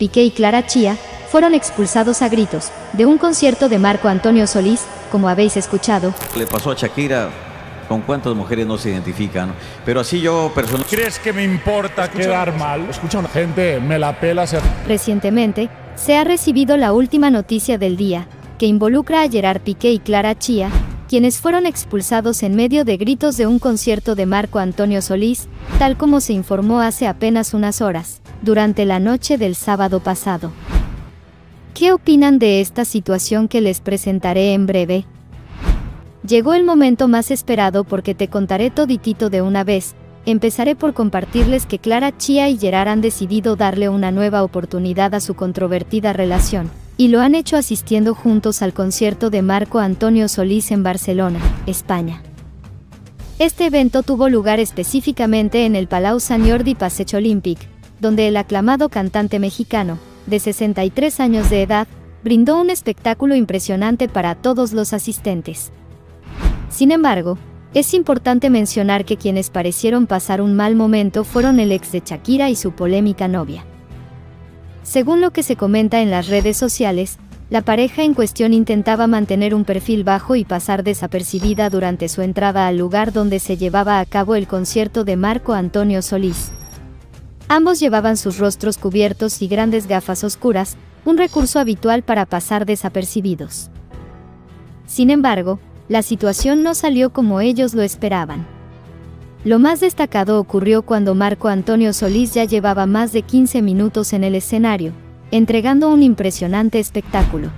Piqué y Clara Chía, fueron expulsados a gritos de un concierto de Marco Antonio Solís, como habéis escuchado. Le pasó a Shakira con cuántas mujeres no se identifican, pero así yo personalmente... ¿Crees que me importa quedar mal? Escucha, gente, me la pela. Se... Recientemente, se ha recibido la última noticia del día, que involucra a Gerard Piqué y Clara Chía, quienes fueron expulsados en medio de gritos de un concierto de Marco Antonio Solís, tal como se informó hace apenas unas horas, durante la noche del sábado pasado. ¿Qué opinan de esta situación que les presentaré en breve? Llegó el momento más esperado porque te contaré toditito de una vez. Empezaré por compartirles que Clara Chía y Gerard han decidido darle una nueva oportunidad a su controvertida relación, y lo han hecho asistiendo juntos al concierto de Marco Antonio Solís en Barcelona, España. Este evento tuvo lugar específicamente en el Palau Sant Jordi Passeig Olímpic, donde el aclamado cantante mexicano, de 63 años de edad, brindó un espectáculo impresionante para todos los asistentes. Sin embargo, es importante mencionar que quienes parecieron pasar un mal momento fueron el ex de Shakira y su polémica novia. Según lo que se comenta en las redes sociales, la pareja en cuestión intentaba mantener un perfil bajo y pasar desapercibida durante su entrada al lugar donde se llevaba a cabo el concierto de Marco Antonio Solís. Ambos llevaban sus rostros cubiertos y grandes gafas oscuras, un recurso habitual para pasar desapercibidos. Sin embargo, la situación no salió como ellos lo esperaban. Lo más destacado ocurrió cuando Marco Antonio Solís ya llevaba más de 15 minutos en el escenario, entregando un impresionante espectáculo.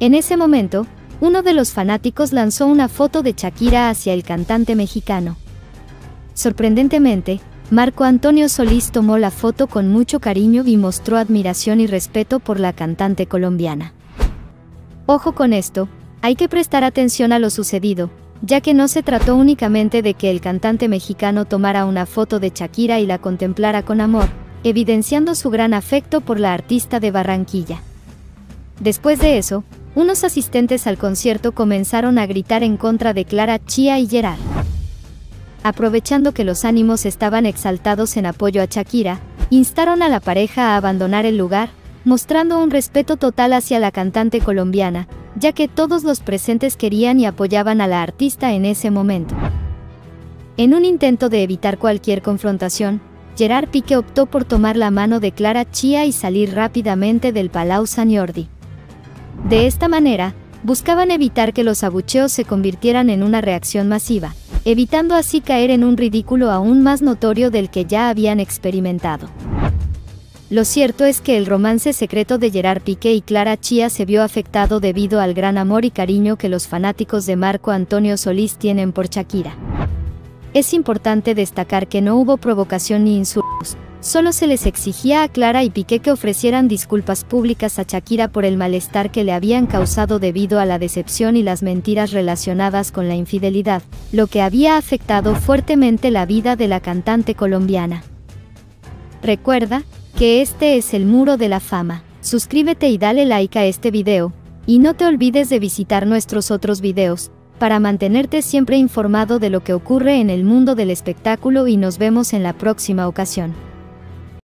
En ese momento, uno de los fanáticos lanzó una foto de Shakira hacia el cantante mexicano. Sorprendentemente, Marco Antonio Solís tomó la foto con mucho cariño y mostró admiración y respeto por la cantante colombiana. Ojo con esto, hay que prestar atención a lo sucedido, ya que no se trató únicamente de que el cantante mexicano tomara una foto de Shakira y la contemplara con amor, evidenciando su gran afecto por la artista de Barranquilla. Después de eso, unos asistentes al concierto comenzaron a gritar en contra de Clara Chía y Gerard. Aprovechando que los ánimos estaban exaltados en apoyo a Shakira, instaron a la pareja a abandonar el lugar, mostrando un respeto total hacia la cantante colombiana, ya que todos los presentes querían y apoyaban a la artista en ese momento. En un intento de evitar cualquier confrontación, Gerard Piqué optó por tomar la mano de Clara Chía y salir rápidamente del Palau Sant Jordi. De esta manera, buscaban evitar que los abucheos se convirtieran en una reacción masiva, evitando así caer en un ridículo aún más notorio del que ya habían experimentado. Lo cierto es que el romance secreto de Gerard Piqué y Clara Chía se vio afectado debido al gran amor y cariño que los fanáticos de Marco Antonio Solís tienen por Shakira. Es importante destacar que no hubo provocación ni insultos, solo se les exigía a Clara y Piqué que ofrecieran disculpas públicas a Shakira por el malestar que le habían causado debido a la decepción y las mentiras relacionadas con la infidelidad, lo que había afectado fuertemente la vida de la cantante colombiana. Recuerda, que este es el muro de la fama. Suscríbete y dale like a este video, y no te olvides de visitar nuestros otros videos, para mantenerte siempre informado de lo que ocurre en el mundo del espectáculo y nos vemos en la próxima ocasión.